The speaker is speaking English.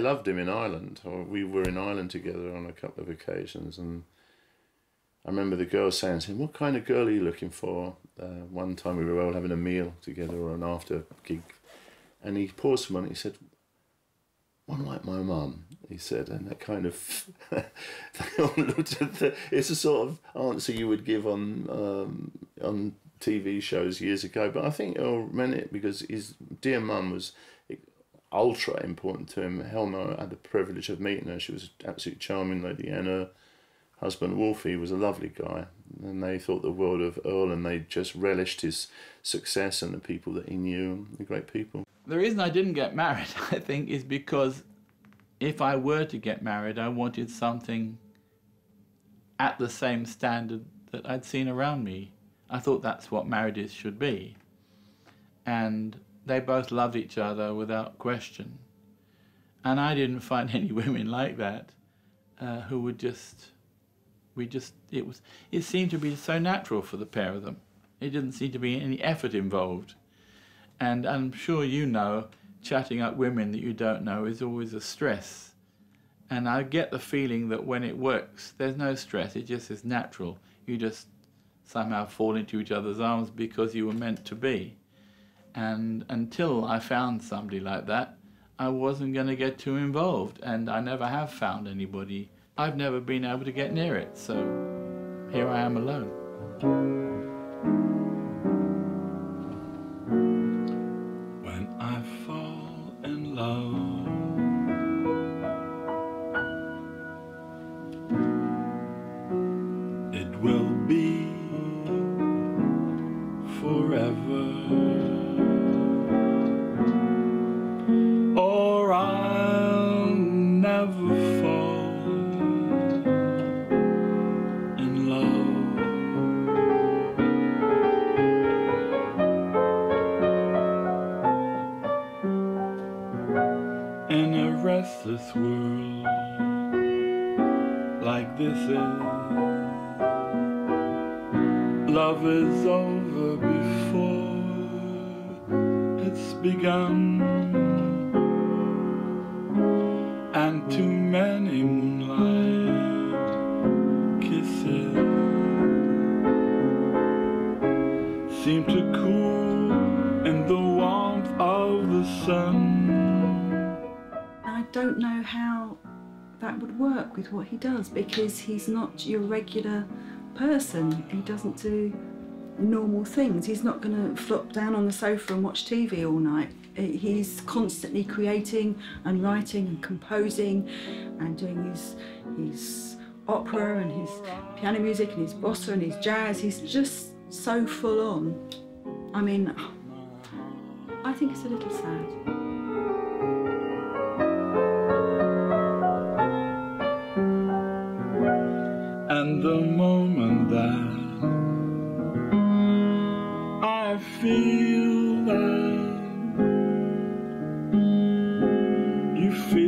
Loved him in Ireland. We were in Ireland together on a couple of occasions, and I remember the girl saying to him, "What kind of girl are you looking for?" Uh, one time we were all having a meal together or an after gig, and he paused for a moment. He said, "One like my mum," he said, and that kind of the. It's a sort of answer you would give on um, on TV shows years ago, but I think all meant it because his dear mum was ultra important to him. Helma had the privilege of meeting her. She was absolutely charming lady, and her husband Wolfie was a lovely guy. And they thought the world of Earl, and they just relished his success and the people that he knew, the great people. The reason I didn't get married, I think, is because if I were to get married, I wanted something at the same standard that I'd seen around me. I thought that's what marriages should be. And they both loved each other without question. And I didn't find any women like that uh, who would just, we just, it was, it seemed to be so natural for the pair of them. It didn't seem to be any effort involved. And I'm sure you know, chatting up women that you don't know is always a stress. And I get the feeling that when it works, there's no stress, it just is natural. You just somehow fall into each other's arms because you were meant to be. And until I found somebody like that, I wasn't going to get too involved. And I never have found anybody. I've never been able to get near it. So here I am alone. This world like this is. Love is over before it's begun, and too many moonlight kisses seem to cool in the warmth of the sun don't know how that would work with what he does because he's not your regular person. He doesn't do normal things. He's not going to flop down on the sofa and watch TV all night. He's constantly creating and writing and composing and doing his, his opera and his piano music and his bossa and his jazz. He's just so full on. I mean, I think it's a little sad. The moment that I feel